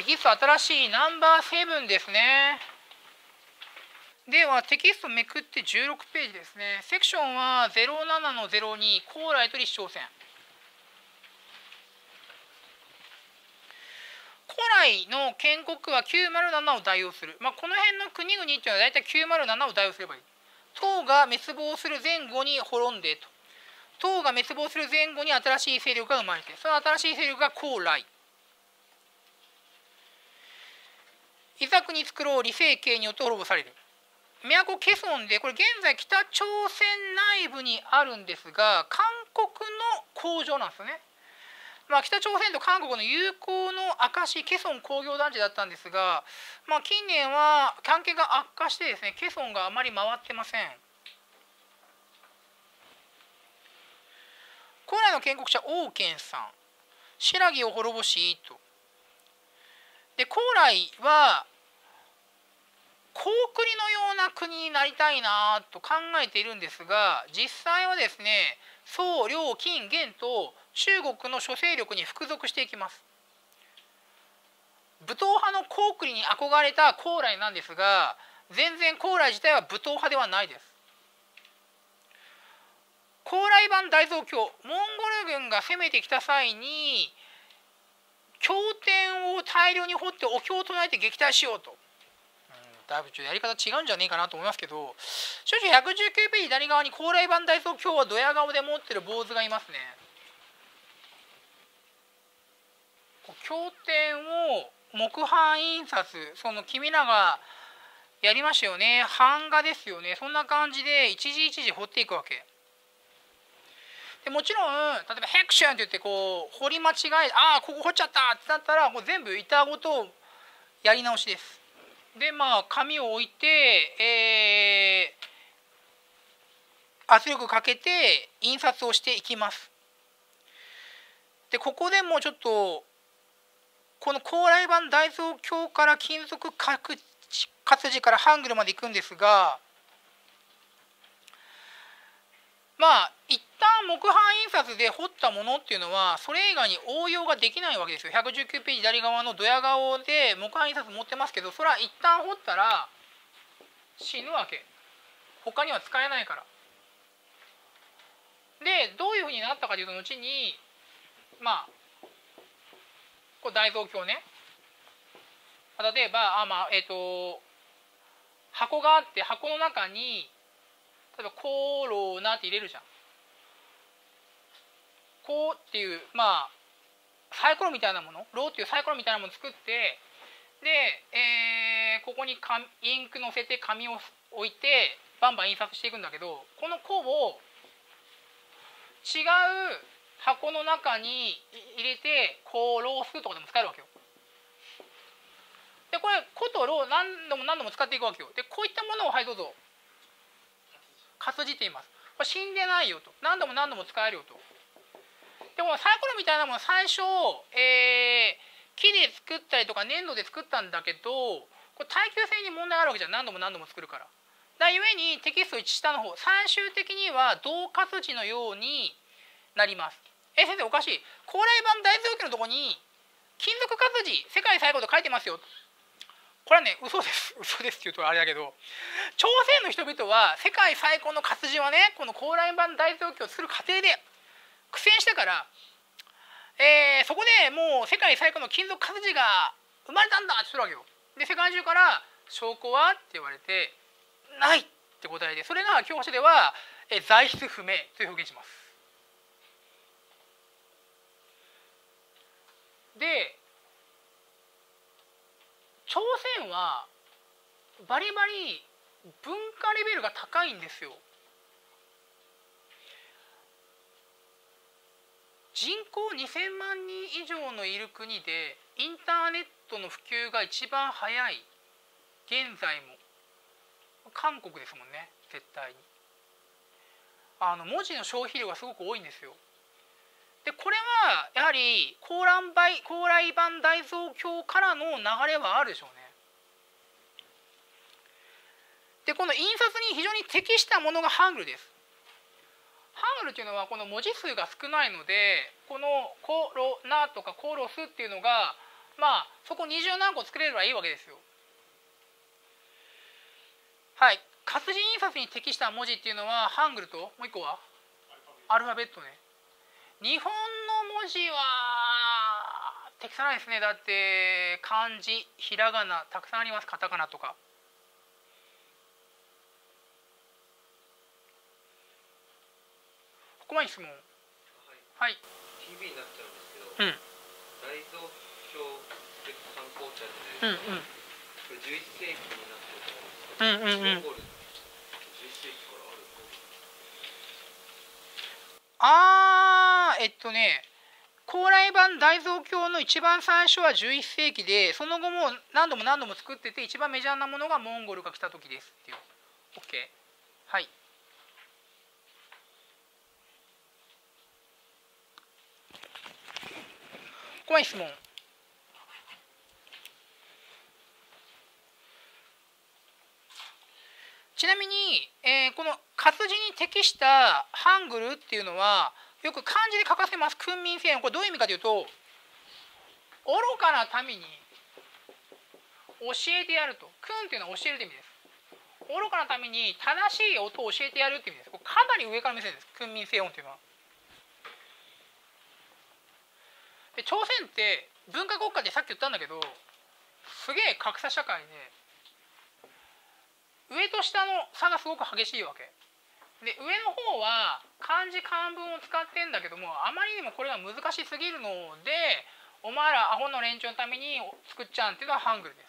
テキスト新しいナンバー7ですね。ではテキストめくって16ページですね。セクションは07の02高麗と立朝鮮古来の建国は907を代用する、まあ、この辺の国々っていうのは大体907を代用すればいい。唐が滅亡する前後に滅んでと。唐が滅亡する前後に新しい勢力が生まれてその新しい勢力が高麗。伊作に作ろう李成慶によって滅ぼされる。都ケソンでこれ現在北朝鮮内部にあるんですが韓国の工場なんですよね。まあ、北朝鮮と韓国の友好の証ケソン工業団地だったんですが、まあ、近年は関係が悪化してですねケソンがあまり回ってません。古来の建国者王権さん白木を滅ぼしと。で高麗は高国のような国になりたいなと考えているんですが実際はですね宋梁金元と中国の諸勢力に服属していきます。武闘派の高句麗に憧れた高麗なんですが全然高麗自体は武闘派ではないです。高麗版大蔵経モンゴル軍が攻めてきた際に経典を大量に掘ってお経を唱えて撃退しようと。だいぶちょっとやり方違うんじゃねえかなと思いますけど少々119ページ左側に高麗版大蔵経はドヤ顔で持ってる坊主がいますね。経典を木版印刷その君らがやりましたよね。版画ですよね。そんな感じで一時一時彫っていくわけ。でもちろん例えば「ヘクション」って言ってこう彫り間違えああここ彫っちゃったってなったらもう全部板ごとやり直しです。でまあ紙を置いて、えー、圧力かけて印刷をしていきます。でここでもちょっとこの高麗版大蔵経から金属活字からハングルまで行くんですがまあ一旦木版印刷で彫ったものっていうのはそれ以外に応用ができないわけですよ。119ページ左側のドヤ顔で木版印刷持ってますけどそれは一旦彫ったら死ぬわけ。他には使えないから。でどういうふうになったかというと後にまあこれ大蔵経ね。例えばあまあえっ、ー、と箱があって箱の中に例えばコロナって入れるじゃん。っていうまあサイコロみたいなものローっていうサイコロみたいなものを作ってで、えー、ここにインクのせて紙を置いてバンバン印刷していくんだけどこの弧を違う箱の中に入れてこうロースとかでも使えるわけよ。でこれ「コ」と「ロー」何度も何度も使っていくわけよ。でこういったものをはいどうぞ活字って言います。これ死んでないよと何度も何度も使えるよと。でもサイコロみたいなもの最初、えー、木で作ったりとか粘土で作ったんだけどこれ耐久性に問題あるわけじゃん。何度も何度も作るから。だゆえにテキスト1下の方。最終的には同活字のようになります。え先生おかしい。高麗版大蔵記のとこに金属活字世界最後と書いてますよ。これはね嘘です。嘘ですって言うとあれだけど朝鮮の人々は世界最高の活字はねこの高麗版大蔵記を作る過程で苦戦してから、えー、そこでもう世界最古の金属活字が生まれたんだって言ってるわけよ。で世界中から「証拠は?」って言われて「ない」って答えでそれが教科書では「え材質不明」という表現します。で朝鮮はバリバリ文化レベルが高いんですよ。人口2,000万人以上のいる国でインターネットの普及が一番早い。現在も。韓国ですもんね。絶対に。あの文字の消費量がすごく多いんですよ。でこれはやはり高蘭版高麗版大蔵経からの流れはあるでしょうね。でこの印刷に非常に適したものがハングルです。ハングルというのはこの文字数が少ないのでこの「コロナ」とか「コロス」っていうのがまあそこ二十何個作れればいいわけですよ。はい活字印刷に適した文字っていうのはハングルともう一個は？アルファベットね。日本の文字は適さないですねだって漢字ひらがなたくさんありますカタカナとか。ここまで質問。はい、はい、TV になっちゃうんですけど、うん、大蔵経観光チャンネル、うんうん、これ11世紀になってると思うんですけど、うんうんうん、11世紀からあるあーえっとね高麗版大蔵経の一番最初は11世紀でその後も何度も何度も作ってて一番メジャーなものがモンゴルが来た時ですっていう。OK はい質問。ちなみに、えー、この活字に適したハングルっていうのはよく漢字で書かせます。訓民制これどういう意味かというと愚かな民に教えてやると。訓っていうのは教えるという意味です。愚かな民に正しい音を教えてやるっていう意味です。かなり上から目線です。訓民制音っていうのは。で朝鮮って文化国家でさっき言ったんだけどすげえ格差社会で上と下の差がすごく激しいわけ。で上の方は漢字漢文を使ってんだけどもあまりにもこれが難しすぎるのでお前らアホの連中のために作っちゃうっていうのはハングルです。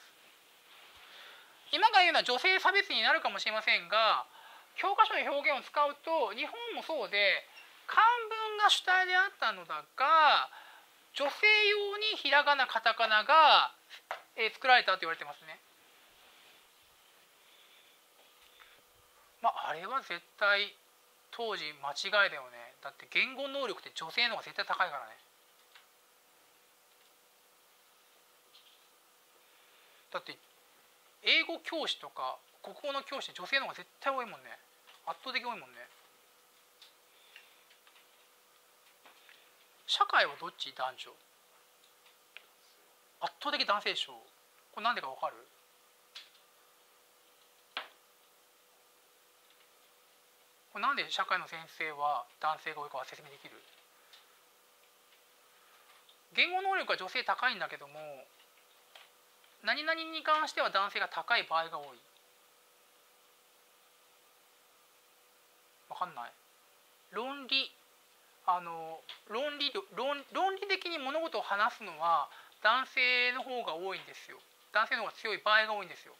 今から言うのは女性差別になるかもしれませんが教科書の表現を使うと日本もそうで漢文が主体であったのだが女性用にひらがなカタカナが、えー、作られたと言われてますね。まああれは絶対当時間違いだよね。だって言語能力って女性の方が絶対高いからね。だって英語教師とか国語の教師女性の方が絶対多いもんね。圧倒的多いもんね。社会はどっち男女？圧倒的男性でしょこれなんでかわかる？これなんで社会の先生は男性が多いかは説明できる？言語能力は女性高いんだけども何々に関しては男性が高い場合が多い。わかんない。論理あの論理論論理的に物事を話すのは男性の方が多いんですよ。男性の方が強い場合が多いんですよ。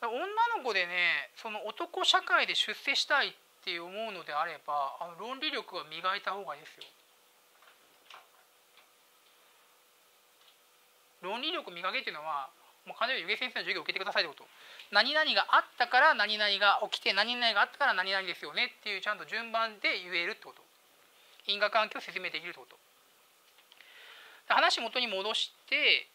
女の子でねその男社会で出世したいって思うのであればあの論理力は磨いた方がいいですよ。論理力磨けっていうのはもう必ず湯気先生の授業を受けてくださいってこと。何々があったから何々が起きて何々があったから何々ですよねっていうちゃんと順番で言えるってこと。因果関係を説明できるってこと。話元に戻して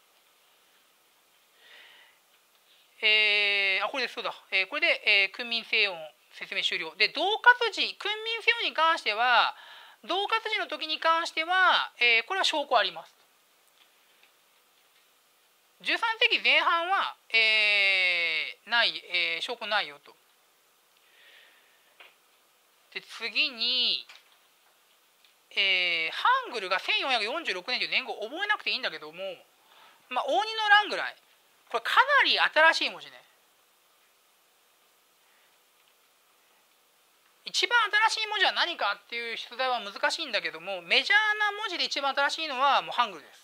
えー、あこれですそうだ、えー、これで、えー、訓民西音説明終了。で同活字訓民西音に関しては同活字の時に関しては、えー、これは証拠あります。13世紀前半は、えー、ない、えー、証拠ないよと。で次に、えー、ハングルが1446年という年号覚えなくていいんだけども、まあ、大仁の乱ぐらいこれかなり新しい文字ね。一番新しい文字は何かっていう出題は難しいんだけどもメジャーな文字で一番新しいのはもうハングルです。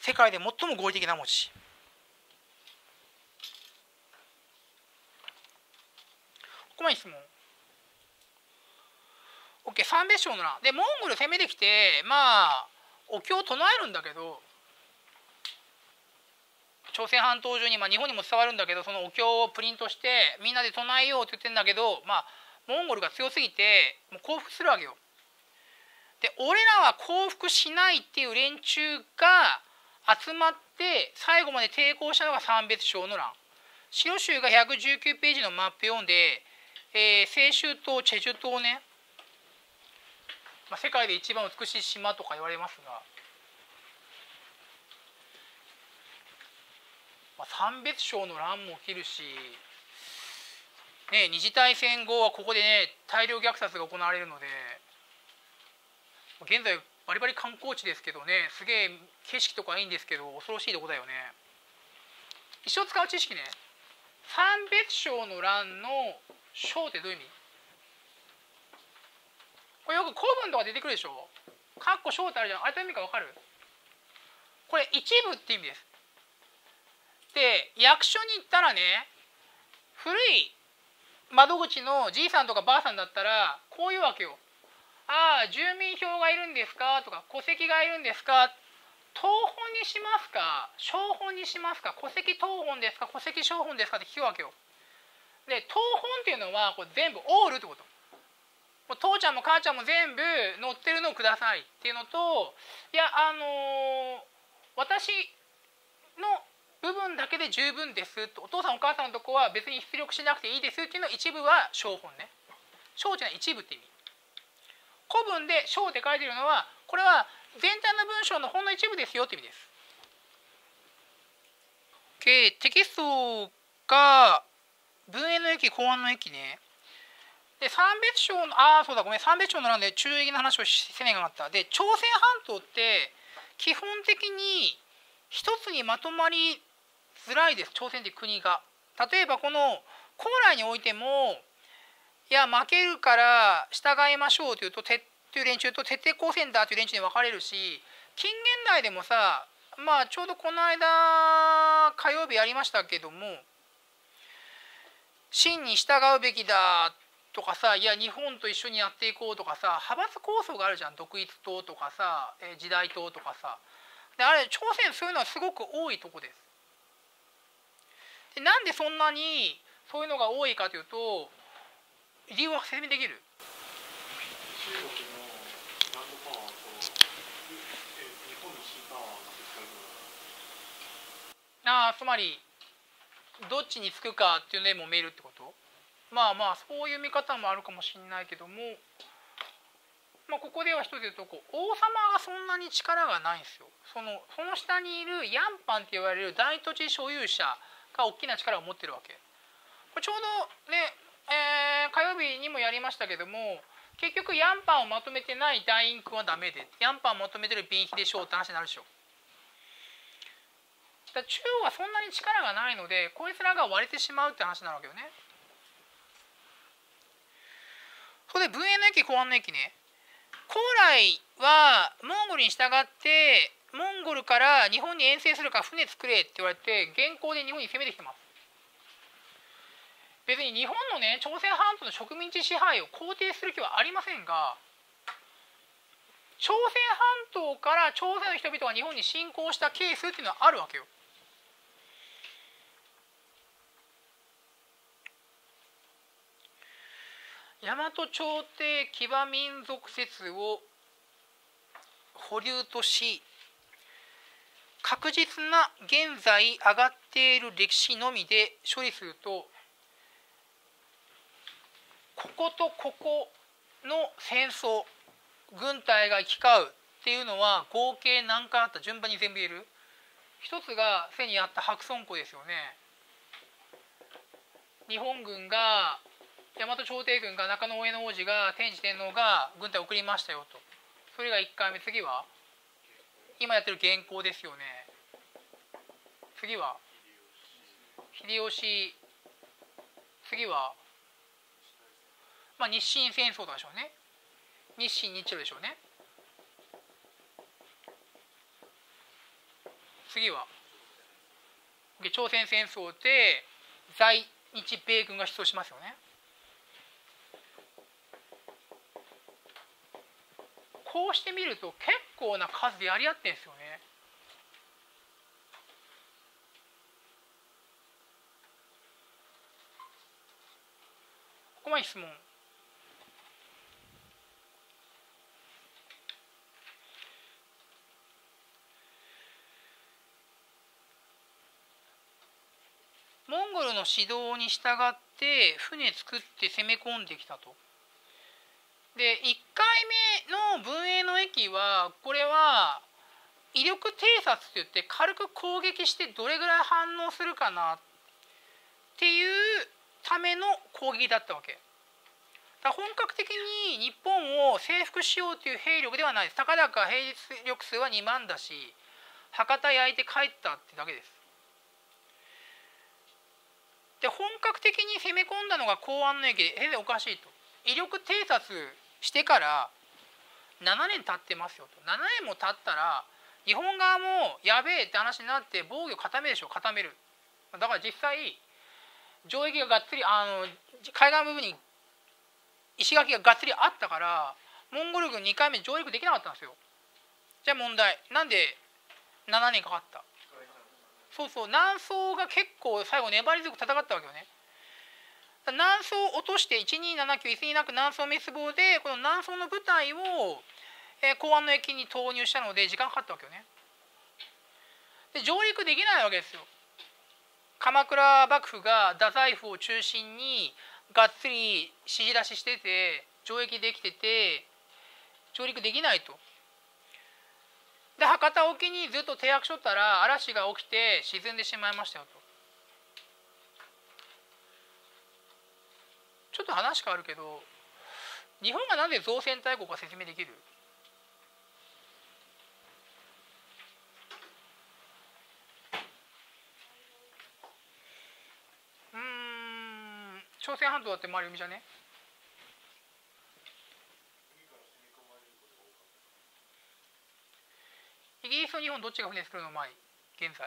世界で最も合理的な文字。ここまで質問。OK 三別称の欄。でモンゴル攻めてきてまあお経を唱えるんだけど朝鮮半島中に、まあ、日本にも伝わるんだけどそのお経をプリントしてみんなで唱えようって言ってんだけどまあモンゴルが強すぎてもう降伏するわけよ。で俺らは降伏しないっていう連中が集まって最後まで抵抗したのが三別省の欄白州が119ページのマップ読んで、えー、清州島チェジュ島ね。まあ、世界で一番美しい島とか言われますが、まあ、三別礁の乱も起きるし、ね、二次大戦後はここでね大量虐殺が行われるので現在バリバリ観光地ですけどねすげえ景色とかいいんですけど恐ろしいとこだよね。一生使う知識ね。三別礁の乱の章ってどういう意味？これよく古文とか出てくるでしょ。かっこ章ってあるじゃん。あれどういう意味か分かる？これ一部って意味です。で役所に行ったらね古い窓口のじいさんとかばあさんだったらこういうわけよ。ああ住民票がいるんですか？とか戸籍がいるんですか東本にしますか？小本にしますか？戸籍東本ですか？戸籍小本ですか？って聞くわけよ。で東本っていうのはこれ全部オールってこと。もう父ちゃんも母ちゃんも全部載ってるのをくださいっていうのといやあのー、私の部分だけで十分ですとお父さんお母さんのとこは別に出力しなくていいですっていうの一部は小本ね。小っていうの一部って意味。古文で小って書いてるのはこれは全体の文章のほんの一部ですよって意味です。OK テキストが文英の駅公安の駅ね。で三別省のああそうだごめん三別省のなんで中域の話をせねがあったで朝鮮半島って基本的に一つにまとまりづらいです朝鮮って国が。例えばこの高麗においてもいや負けるから従いましょうというとてという連中と徹底抗戦だという連中に分かれるし近現代でもさまあちょうどこの間火曜日やりましたけども真に従うべきだとかさいや日本と一緒にやっていこうとかさ派閥構想があるじゃん独立党とかさ時代党とかさであれ朝鮮そういうのはすごく多いとこです。でなんでそんなにそういうのが多いかというと理由は説明できる。中国のランドパワーと日本のシーパワーがぶつかるああつまりどっちにつくかっていうのでもめるってこと？まあまあそういう見方もあるかもしれないけどもまあ、ここでは一つ言うとこう王様がそんなに力がないんですよ。そのその下にいるヤンパンって言われる大土地所有者が大きな力を持ってるわけ。これちょうどね、えー、火曜日にもやりましたけども結局ヤンパンをまとめてない大インクはダメでヤンパンをまとめてる瓶比でしょうって話になるでしょ。だ中央はそんなに力がないのでこいつらが割れてしまうって話なわけよね。それで文英の駅公安の駅ね。高麗はモンゴルに従ってモンゴルから日本に遠征するから船作れって言われて現行で日本に攻めてきてます。別に日本のね朝鮮半島の植民地支配を肯定する気はありませんが朝鮮半島から朝鮮の人々が日本に侵攻したケースっていうのはあるわけよ。大和朝廷騎馬民族説を保留とし確実な現在上がっている歴史のみで処理するとこことここの戦争軍隊が行き交うっていうのは合計何回あった順番に全部言える？一つが背にあった白村湖ですよね。日本軍が大和朝廷軍が中野上野王子が天智天皇が軍隊を送りましたよと。それが1回目。次は？今やってる元寇ですよね。次は？秀吉。次は？まあ日清戦争でしょうね日清日露でしょうね次は朝鮮戦争で在日米軍が出動しますよねこうしてみると結構な数でやり合ってんですよね。ここまで質問。モンゴルの指導に従って船作って攻め込んできたと。で1回目の文英の駅はこれは威力偵察といって軽く攻撃してどれぐらい反応するかなっていうための攻撃だったわけ。だ本格的に日本を征服しようという兵力ではないです。たかだか兵力数は2万だし博多焼いて帰ったってだけです。で本格的に攻め込んだのが公安の駅で先生おかしいと。威力偵察してから7年経ってますよと。7年も経ったら日本側もやべえって話になって防御固めるでしょ。固める。だから実際城壁ががっつりあの海岸部分に石垣ががっつりあったからモンゴル軍2回目上陸できなかったんですよ。じゃあ問題。なんで7年かかった？そうそう南宋が結構最後粘り強く戦ったわけよね。南宋落として1279いつになく南宋滅亡でこの南宋の部隊を、えー、公安の駅に投入したので時間かかったわけよね。で上陸できないわけですよ。鎌倉幕府が太宰府を中心にがっつり指示出ししてて上役できてて上陸できないと。で博多沖にずっと停泊しとったら嵐が起きて沈んでしまいましたよと。ちょっと話変わるけど日本がなぜ造船大国か説明できる？朝鮮半島だって周り海じゃね？ギリスと日本どっちが船作るの前現在。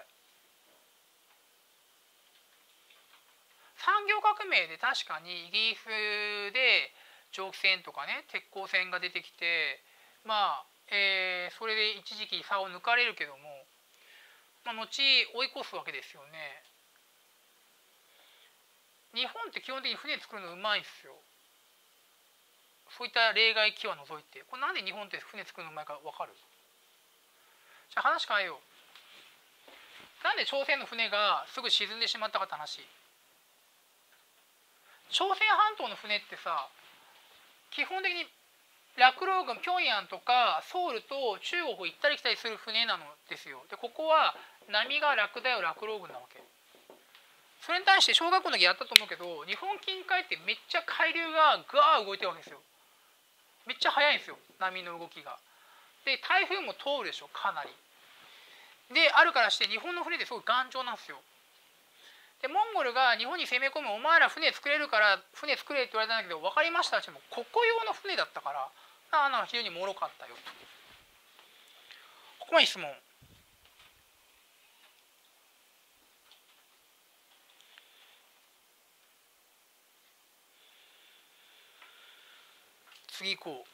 産業革命で確かにイギリスで蒸気船とかね鉄鋼船が出てきてまあ、えー、それで一時期差を抜かれるけども、まあ、後追い越すわけですよね。日本って基本的に船作るのうまいんですよ。そういった例外機は除いて。これなんで日本って船作るのうまいか分かる？じゃあ話変えよう。なんで朝鮮の船がすぐ沈んでしまったかって話。朝鮮半島の船ってさ基本的に落老軍平壌とかソウルと中国を行ったり来たりする船なのですよ。でここは波が楽だよ落老軍なわけ。それに対して小学校の時やったと思うけど日本近海ってめっちゃ海流がガー動いてるわけですよ。めっちゃ速いんですよ波の動きが。で台風も通るでしょかなり。であるからして日本の船ってすごい頑丈なんですよ。でモンゴルが日本に攻め込むお前ら船作れるから船作れって言われたんだけど分かりましたっても。ここ用の船だったからああ非常にもろかったよ。とここまで質問。次行こう。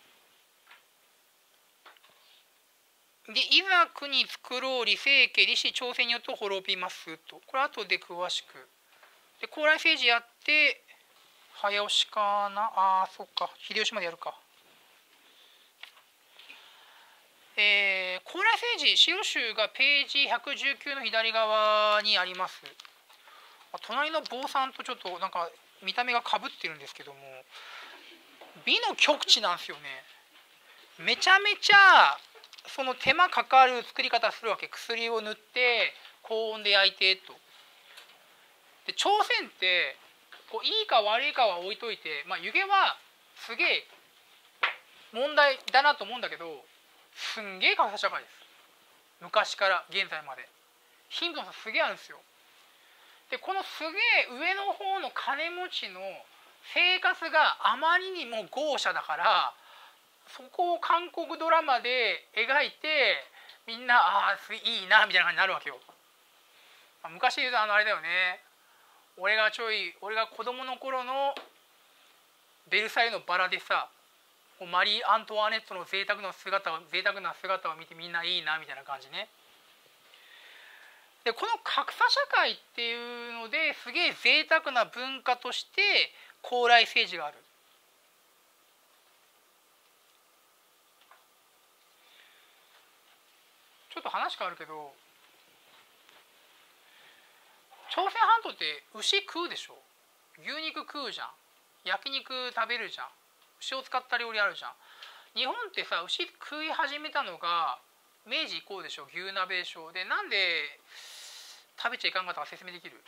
で、いざ国作ろう理性家理氏朝鮮によって滅びますと。これ後で詳しく。で、高麗政治やって、早押しかな。ああ、そっか。秀吉までやるか。えー、高麗政治資料集がページ119の左側にあります隣の坊さんとちょっとなんか見た目がかぶってるんですけども美の極致なんですよねめちゃめちゃその手間かかる作り方するわけ。薬を塗って高温で焼いてと。で朝鮮ってこういいか悪いかは置いといて、まあ、湯気はすげえ問題だなと思うんだけどすんげえ格差社会です。昔から現在まで。貧富の差すげえあるんですよ。でこのすげえ上の方の金持ちの生活があまりにも豪奢だからそこを韓国ドラマで描いてみんなああいいなみたいな感じになるわけよ。昔言うとあのあれだよね俺がちょい俺が子供の頃のベルサイユのバラでさマリー・アントワネットの贅沢な姿を贅沢な姿を見てみんないいなみたいな感じね。でこの格差社会っていうのですげえ贅沢な文化として高麗政治がある。ちょっと話変わるけど朝鮮半島って牛食うでしょ？牛肉食うじゃん。焼肉食べるじゃん。牛を使った料理あるじゃん。日本ってさ牛食い始めたのが明治以降でしょ？牛鍋でしょでなんで食べちゃいかんかったか説明できる？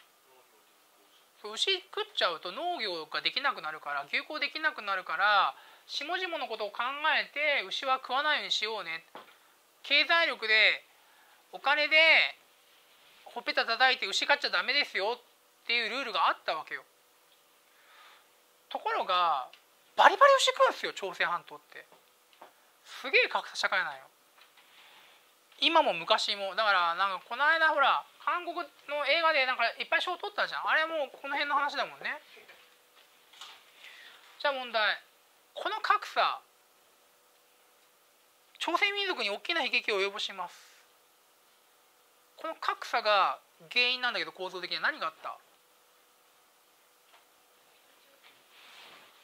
牛食っちゃうと農業ができなくなるから牛耕できなくなるから下々のことを考えて牛は食わないようにしようね。経済力でお金でほっぺた叩いて牛飼っちゃダメですよっていうルールがあったわけよ。ところがバリバリ牛食うんですよ朝鮮半島って。すげえ格差社会なんよ。今も昔も。だからなんかこの間ほら韓国の映画でなんかいっぱい賞取ったじゃん。あれもうこの辺の話だもんね。じゃあ問題。この格差朝鮮民族に大きな悲劇を及ぼしますこの格差が原因なんだけど構造的には何があった？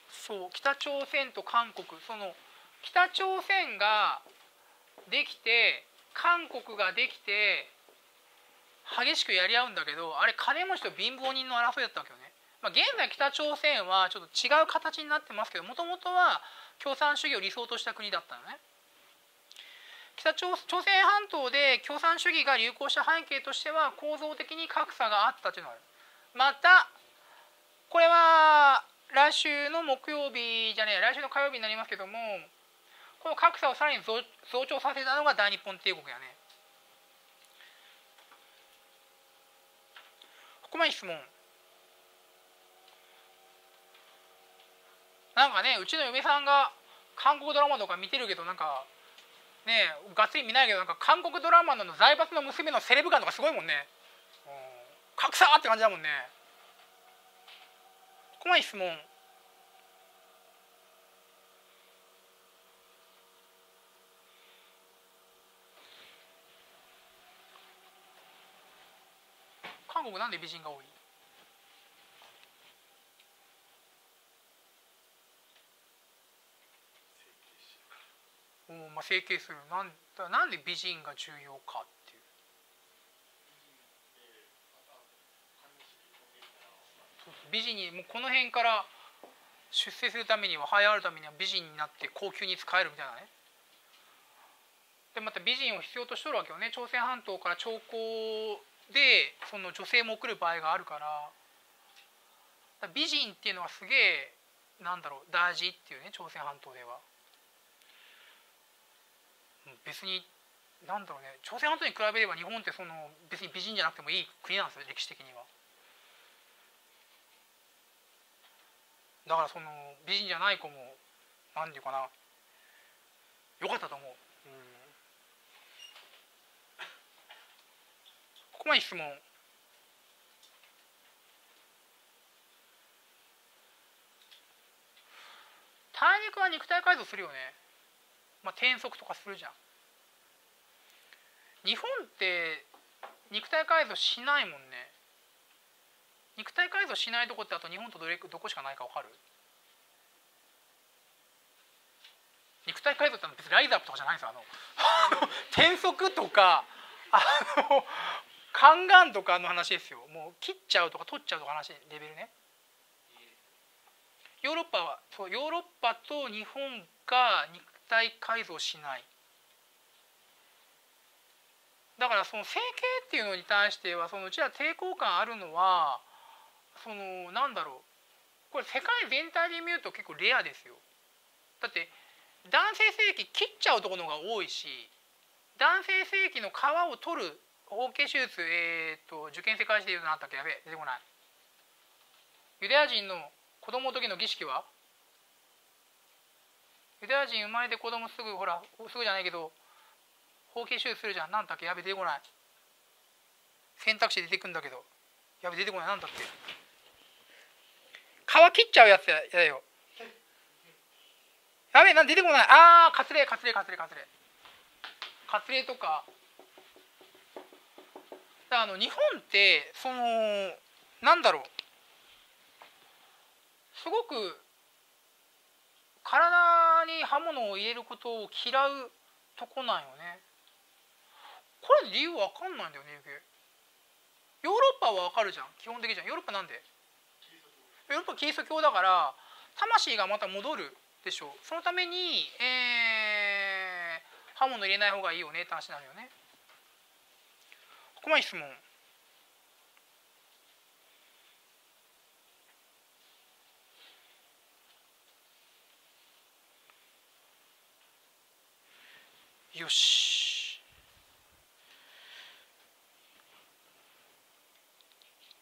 そう北朝鮮と韓国その北朝鮮ができて韓国ができて激しくやり合うんだけどあれ金持ちと貧乏人の争いだったわけよね。まあ、現在北朝鮮はちょっと違う形になってますけどもともとは共産主義を理想とした国だったのね。北朝朝鮮半島で共産主義が流行した背景としては構造的に格差があったというのがある。またこれは来週の木曜日じゃねえ来週の火曜日になりますけどもこの格差をさらに増長させたのが大日本帝国やね。ここまで質問なんかねうちの嫁さんが韓国ドラマとか見てるけどなんかねがっつり見ないけどなんか韓国ドラマの財閥の娘のセレブ感とかすごいもんね。うん。格差って感じだもんね。ここまで質問韓国なんで美人が多い？おまあ整形するなんなんで美人が重要かっていう。美人にもうこの辺から出世するためには流行るためには美人になって高級に使えるみたいなね。でまた美人を必要としとるわけよね。朝鮮半島から朝貢でその女性も送る場合があるから美人っていうのはすげえなんだろう大事っていうね朝鮮半島では。別になんだろうね朝鮮半島に比べれば日本ってその別に美人じゃなくてもいい国なんですよ歴史的には。だからその美人じゃない子も何て言うかなよかったと思う、うん。ここまで質問。大陸は肉体改造するよね。まあ転足とかするじゃん。日本って肉体改造しないもんね。肉体改造しないとこってあと日本とどれどこしかないか分かる？肉体改造って別にライズアップとかじゃないんですよ。あの 転足とかあの宦官とかの話ですよ。もう切っちゃうとか取っちゃうとか話レベルね。ヨーロッパはそうヨーロッパと日本が肉体改造しない。だからその整形っていうのに対してはそのうちら抵抗感あるのはそのなんだろう。これ世界全体で見ると結構レアですよ。だって男性性器切っちゃうところが多いし男性性器の皮を取る包茎手術、えーと、受験世界史でいうと何だったっけ？やべえ出てこない。ユダヤ人の子供の時の儀式は？ユダヤ人生まれて子供すぐほらすぐじゃないけど包茎手術するじゃん。何だっけ？やべ出てこない。選択肢出てくんだけど。やべ出てこない。何だっけ？皮切っちゃうやつやだよ。やべなん出てこない？ああカツレカツレカツレカツレカツレとか。あの日本ってそのなんだろう。すごく体に刃物を入れることを嫌うとこなんよね。これ理由わかんないんだよねヨーロッパはわかるじゃん。基本的じゃん。ヨーロッパなんで。ヨーロッパキリスト教だから魂がまた戻るでしょう。そのために、えー、刃物入れない方がいいよねって話になるよね。ここまで質問。よし。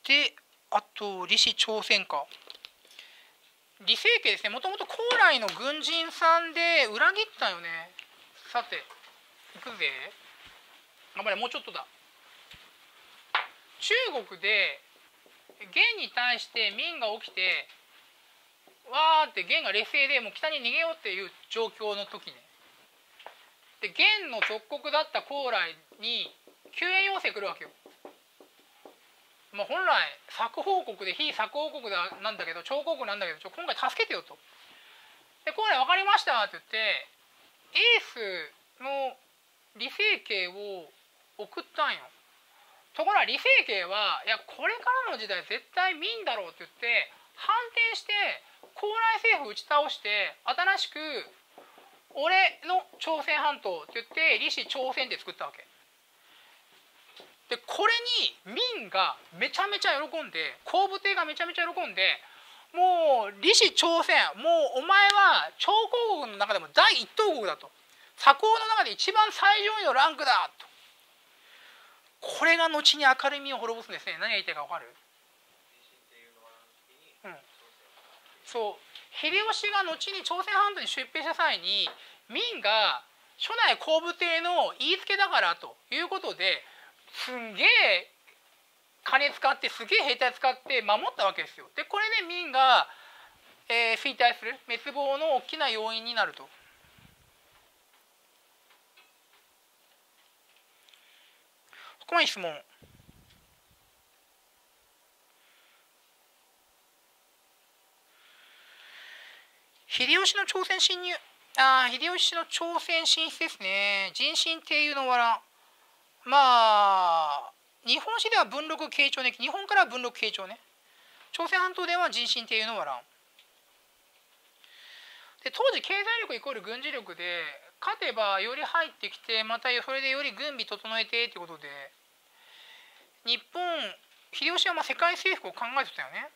であと李氏朝鮮か。李成家ですね。もともと高麗の軍人さんで裏切ったよね。さていくぜ。頑張れもうちょっとだ。中国で元に対して明が起きてわーって元が劣勢でもう北に逃げようっていう状況の時ね。で元の属国だった高麗に救援要請来るわけよ。まあ、本来作報国で非作報国だなんだけど超国なんだけどちょ今回助けてよと。で高麗分かりましたって言ってエースの李成家を送ったんよ。ところが李成家はいやこれからの時代絶対民だろうって言って反転して高麗政府打ち倒して新しく俺の朝鮮半島って言って李氏朝鮮で作ったわけ。でこれに明がめちゃめちゃ喜んで皇武帝がめちゃめちゃ喜んでもう李氏朝鮮もうお前は朝貢国の中でも第一等国だと。左皇の中で一番最上位のランクだと。これが後に明るみを滅ぼすんですね。何が言いたいか分かる？うん。そう秀吉が後に朝鮮半島に出兵した際に明が初代皇武帝の言いつけだからということですんげえ金使ってすげえ兵隊使って守ったわけですよ。でこれで明が、えー、衰退する滅亡の大きな要因になると。ここまで質問。秀吉の朝鮮侵入あ秀吉の朝鮮進出ですね。人心っていうのはまあ日本史では文禄慶長ね。日本から文禄慶長ね。朝鮮半島では人心っていうのは乱で当時経済力イコール軍事力で勝てばより入ってきてまたそれでより軍備整えてってことで日本秀吉はまあ世界征服を考えてたよね。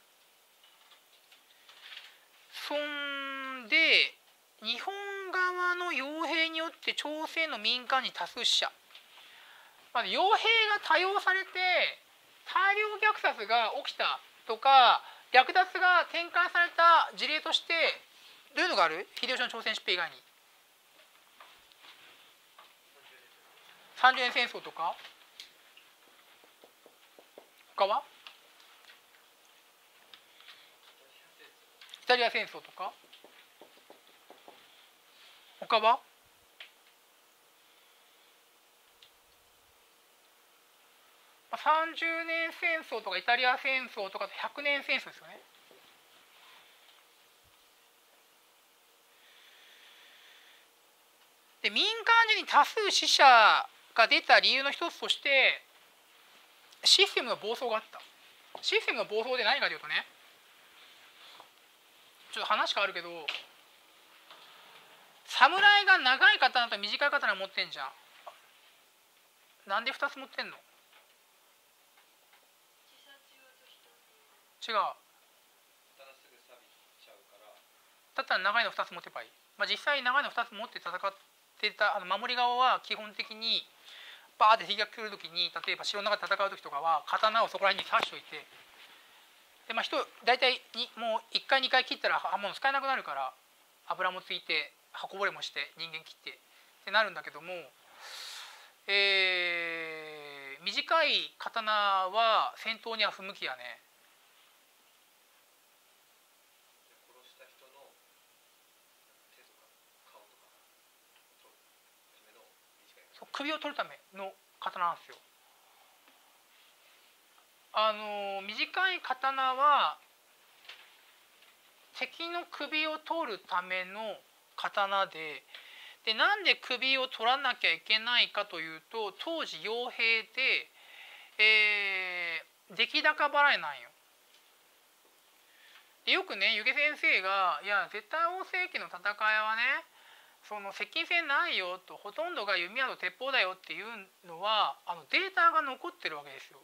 そんで日本側の傭兵によって朝鮮の民間に多数死者、まあ、傭兵が多用されて大量虐殺が起きたとか略奪が展開された事例としてどういうのがある？秀吉の朝鮮出兵以外に。30年戦争とか。他は？イタリア戦争とか。他は30年戦争とかイタリア戦争とか100年戦争ですよね。で民間人に多数死者が出た理由の一つとしてシステムの暴走があったシステムの暴走で何かというとねちょっと話変わるけど侍が長い刀と短い刀持ってんじゃん。なんで2つ持ってんの？違う。だったら長いの2つ持てばいい、まあ、実際長いの2つ持って戦ってたあの守り側は基本的にバーって敵が来る時に例えば城の中で戦う時とかは刀をそこら辺に刺しておいて。で、まあ、人大体にもう1回2回切ったら刃物使えなくなるから油もついて刃こぼれもして人間切ってってなるんだけども、えー、短い刀は戦闘には不向きやね。首を取るための刀なんですよ。あの短い刀は敵の首を取るための刀ででなんで首を取らなきゃいけないかというと当時傭兵で、えー、出来高払いなんよ。でよくね湯気先生が「いや絶対王政期の戦いはねその接近戦ないよ」とほとんどが弓矢と鉄砲だよっていうのはあのデータが残ってるわけですよ。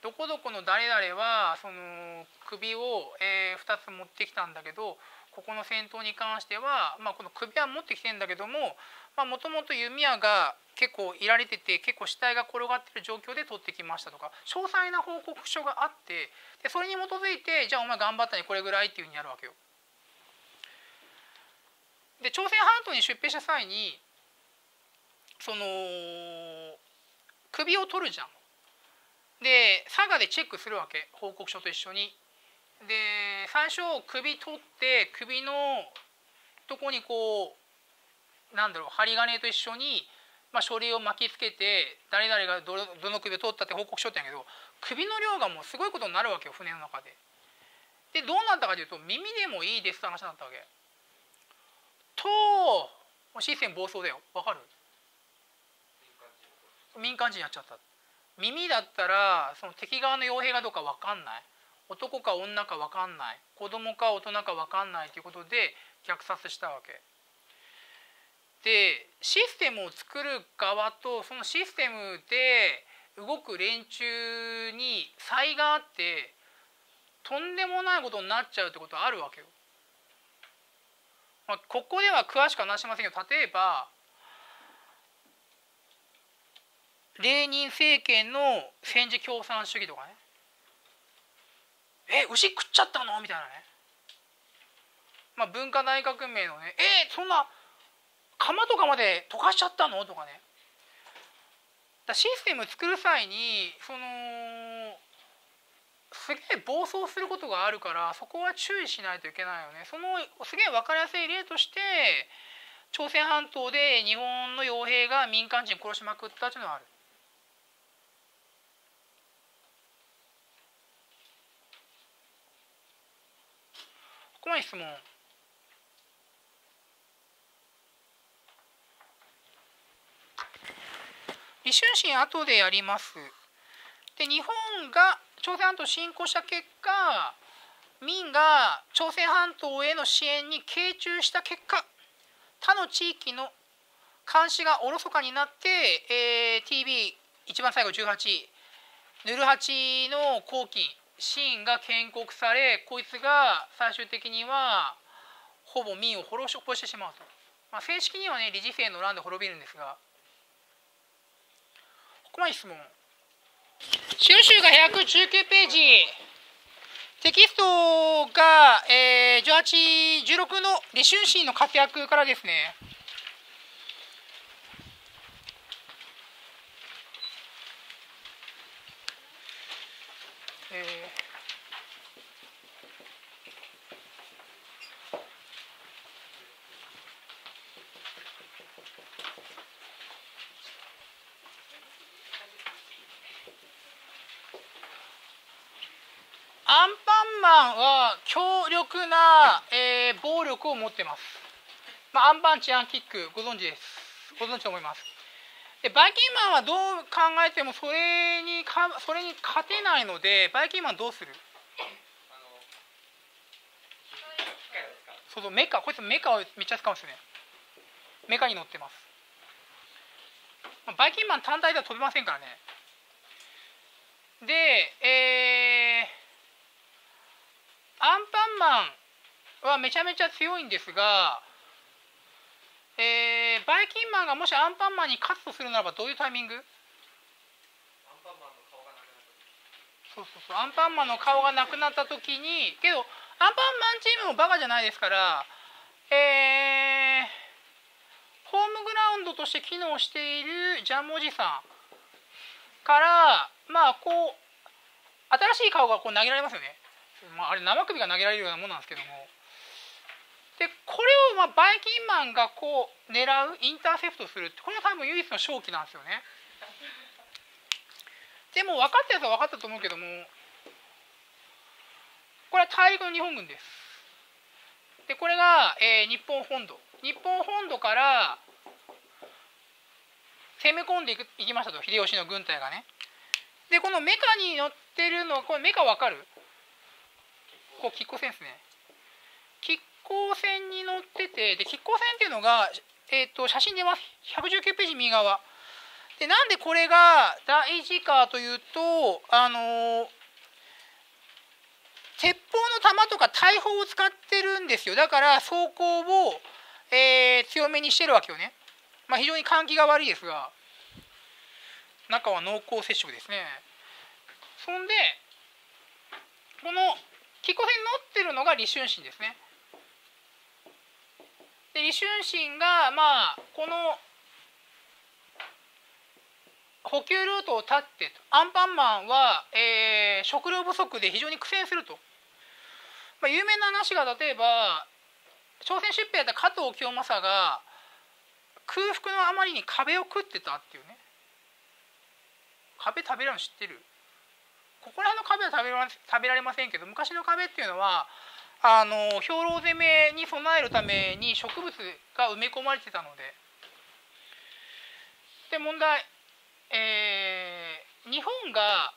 どこどこの誰々はその首を、えー、2つ持ってきたんだけどここの戦闘に関しては、まあ、この首は持ってきてんだけどももともと弓矢が結構いられてて結構死体が転がってる状況で取ってきましたとか詳細な報告書があってでそれに基づいてじゃあお前頑張ったねこれぐらいっていうふうにやるわけよ。で朝鮮半島に出兵した際にその首を取るじゃん。で佐賀でチェックするわけ報告書と一緒に。で最初首取って首のとこにこうなんだろう針金と一緒にまあ、書類を巻きつけて誰々がどどの首を取ったって報告書ってんやけど首の量がもうすごいことになるわけよ船の中で。でどうなったかというと耳でもいいですって話になったわけ。とシステム暴走だよわかる？民間人やっちゃった耳だったらその敵側の傭兵がどうか分かんない男か女か分かんない子供か大人か分かんないということで虐殺したわけ。でシステムを作る側とそのシステムで動く連中に差異があってとんでもないことになっちゃうってことはあるわけよ。まあ、ここでは詳しく話しませんけど例えばレーニン政権の戦時共産主義とかねえ牛食っちゃったの？みたいなね。まあ文化大革命のねえそんな釜とかまで溶かしちゃったの？とかね。だシステム作る際にそのすげえ暴走することがあるからそこは注意しないといけないよね。そのすげえ分かりやすい例として朝鮮半島で日本の傭兵が民間人殺しまくったっていうのはある。ここまで質問。李春心後でやります。で日本が朝鮮半島侵攻した結果民が朝鮮半島への支援に傾注した結果他の地域の監視がおろそかになって、えー、TV 一番最後18ヌルハチの後金シーンが建国されこいつが最終的にはほぼ民を滅ぼしてしまうと、まあ、正式にはね理事制の乱で滅びるんですが。ここまで質問。収集が119ページ。テキストが、えー、1816の李春心の活躍からですね。えーアンパンマンは強力な、えー、暴力を持ってます、まあ、アンパンチアンキックご存知です。ご存知と思います。でバイキンマンはどう考えてもそれにかそれに勝てないのでバイキンマンどうする？そうそうメカ。こいつメカをめっちゃ使うんですよね。メカに乗ってます。バイキンマン単体では飛べませんからね。でえーアンパンマンはめちゃめちゃ強いんですが、えー、バイキンマンがもしアンパンマンに勝つとするならばどういうタイミング？そうそうそうアンパンマンの顔がなくなった時にけどアンパンマンチームもバカじゃないですからえー、ホームグラウンドとして機能しているジャムおじさんからまあこう新しい顔がこう投げられますよね。まあ、あれ生首が投げられるようなものなんですけども。でこれをまあバイキンマンがこう狙うインターセプトするってこれが多分唯一の勝機なんですよね。でも分かったやつは分かったと思うけどもこれは大陸の日本軍です。でこれが、えー、日本本土。日本本土から攻め込んでいくいきましたと秀吉の軍隊がね。でこのメカに乗ってるのこれメカ分かる？こう亀甲線ですね。亀甲線に乗っててで亀甲線っていうのが、えー、と写真出ます。119ページ右側。でなんでこれが大事かというとあの鉄砲の弾とか大砲を使ってるんですよ。だから装甲を、えー、強めにしてるわけよね、まあ、非常に換気が悪いですが。中は濃厚接触ですね。そんでこの気候線に乗ってるのが李春心ですね。で李春心がまあこの補給ルートを断ってアンパンマンは、えー、食料不足で非常に苦戦すると、まあ、有名な話が例えば朝鮮出兵やった加藤清正が空腹のあまりに壁を食ってたっていうね。壁食べるの知ってる？ここら辺の壁は食べられませんけど昔の壁っていうのはあの兵糧攻めに備えるために植物が埋め込まれてたので。で問題、えー、日本が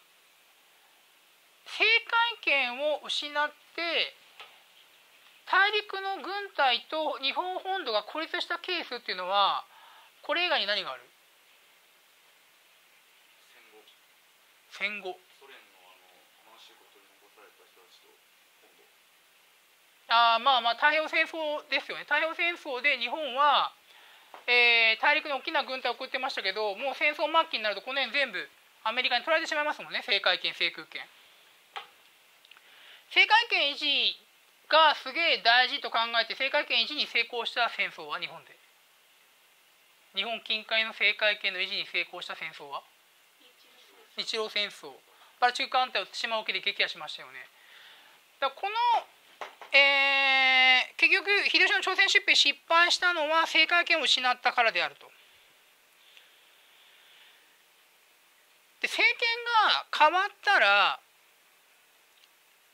政界権を失って大陸の軍隊と日本本土が孤立したケースっていうのはこれ以外に何がある？戦後。あまあまあ太平洋戦争ですよね。太平洋戦争で日本は、えー、大陸に大きな軍隊を送ってましたけどもう戦争末期になるとこの辺全部アメリカに取られてしまいますもんね。政界権制空権。政界権維持がすげえ大事と考えて政界権維持に成功した戦争は日本で。日本近海の政界権の維持に成功した戦争は？日露戦争。バルチク艦隊を島沖で撃破しましたよね。だこのえー、結局秀吉の朝鮮出兵失敗したのは政界権を失ったからであると。で政権が変わったら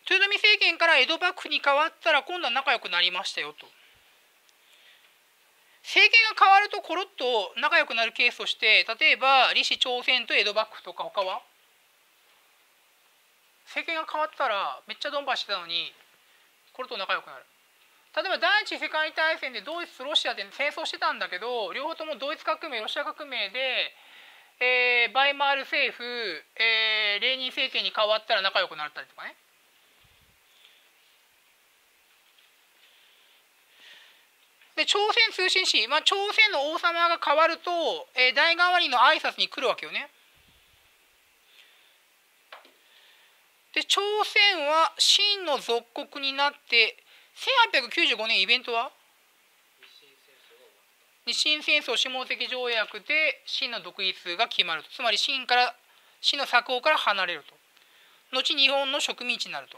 豊臣政権から江戸幕府に変わったら今度は仲良くなりましたよと。政権が変わるとコロッと仲良くなるケースとして例えば李氏朝鮮と江戸幕府とか他は？政権が変わったらめっちゃドンパしてたのにこれと仲良くなる例えば第一次世界大戦でドイツロシアで戦争してたんだけど両方ともドイツ革命ロシア革命で、えー、バイマール政府、えー、レーニン政権に変わったら仲良くなったりとかねで朝鮮通信使、まあ、朝鮮の王様が変わると、えー、代替わりの挨拶に来るわけよね。朝鮮は清の属国になって1895年イベントは？日清戦争下関条約で清の独立が決まると。つまり清から清の作法から離れると。後日本の植民地になると。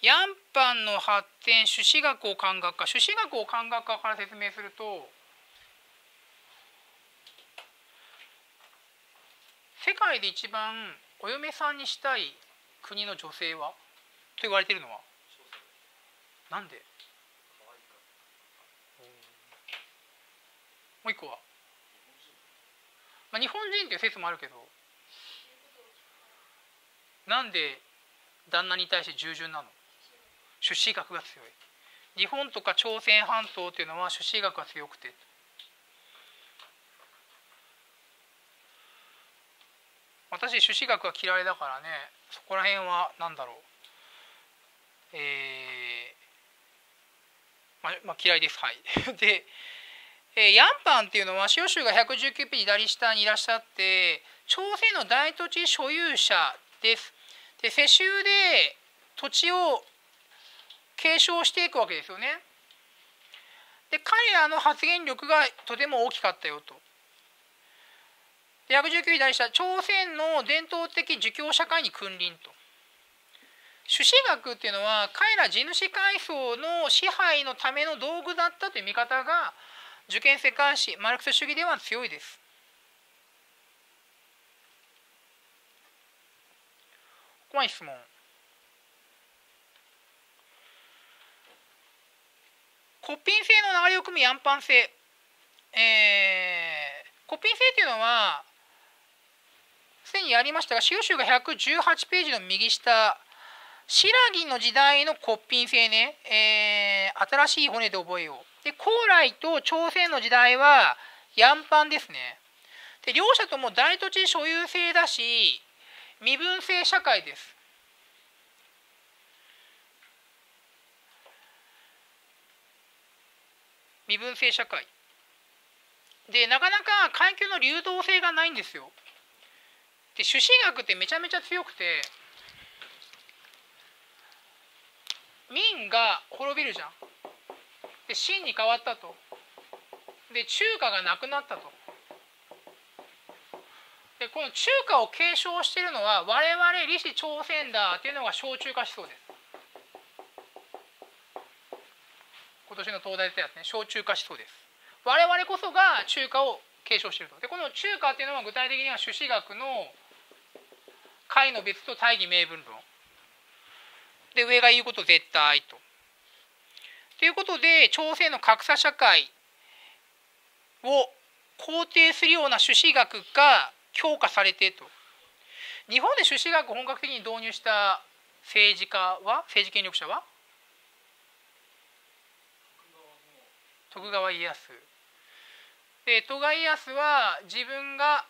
ヤンパンの発展朱子学を漢学科朱子学を漢学科から説明すると世界で一番お嫁さんにしたい国の女性は？と言われているのは？なんで？もう一個は、まあ、日本人っていう説もあるけどなんで旦那に対して従順なの？出資学が強い。日本とか朝鮮半島っていうのは出資学が強くて私朱子学が嫌いだからねそこら辺は何だろう。えー、ままあ、嫌いです。はい。で、えー、ヤンパンっていうのは塩州が119ページ左下にいらっしゃって朝鮮の大土地所有者です。で世襲で土地を継承していくわけですよね。で彼らの発言力がとても大きかったよと。119位題した朝鮮の伝統的儒教社会に君臨と。朱子学っていうのは彼ら地主階層の支配のための道具だったという見方が受験世界史マルクス主義では強いです。ここは質問。コピン性の流れを組みアンパン性。えー、コピン性っていうのはすでにやりましたが資料集が118ページの右下新羅の時代の骨品性ね、えー、新しい骨で覚えよう。で高麗と朝鮮の時代はヤンパンですね。で両者とも大土地所有制だし身分制社会です。身分制社会。でなかなか階級の流動性がないんですよ。で朱子学ってめちゃめちゃ強くて明が滅びるじゃん。で秦に変わったと。で中華がなくなったと。でこの中華を継承しているのは我々李氏朝鮮だっていうのが小中華思想です。今年の東大でやつね。小中華思想です。我々こそが中華を継承していると。でこの中華っていうのは具体的には朱子学の解の別と大義名分論で上が言うこと絶対と。ということで朝鮮の格差社会を肯定するような朱子学が強化されてと。日本で朱子学を本格的に導入した政治家は政治権力者は？徳川家康。で徳川家康は自分が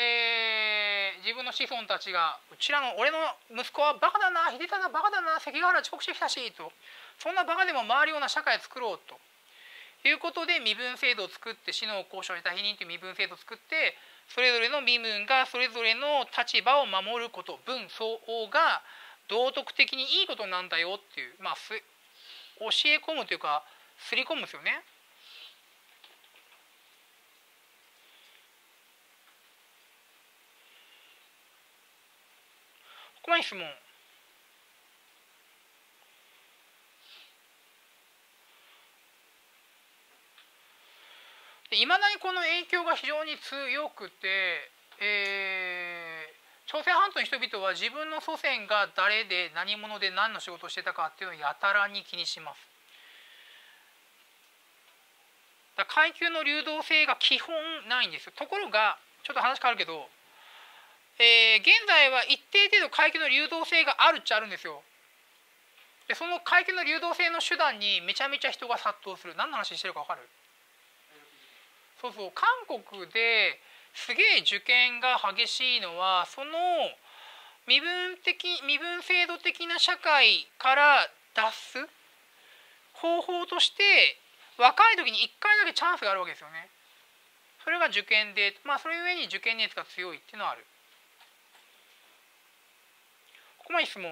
えー、自分の子孫たちがうちらの俺の息子はバカだな秀忠バカだな関ヶ原遅刻してきたしと。そんなバカでも回るような社会を作ろうと。いうことで身分制度を作って死の交渉した否認という身分制度を作ってそれぞれの身分がそれぞれの立場を守ること。分相応が道徳的にいいことなんだよっていう。まあ教え込むというかすり込むんですよね。ここ質問いまだにこの影響が非常に強くて、えー、朝鮮半島の人々は自分の祖先が誰で何者で何の仕事をしてたかっていうのをやたらに気にします。階級の流動性が基本ないんですよところがちょっと話変わるけどえー、現在は一定程度階級の流動性があるっちゃあるんですよ。でその階級の流動性の手段にめちゃめちゃ人が殺到する何の話してるか分かる？そうそう韓国ですげえ受験が激しいのはその身分的身分制度的な社会から脱す方法として若い時に1回だけチャンスがあるわけですよね。それが受験でまあそれゆえに受験熱が強いっていうのはある。ここまで質問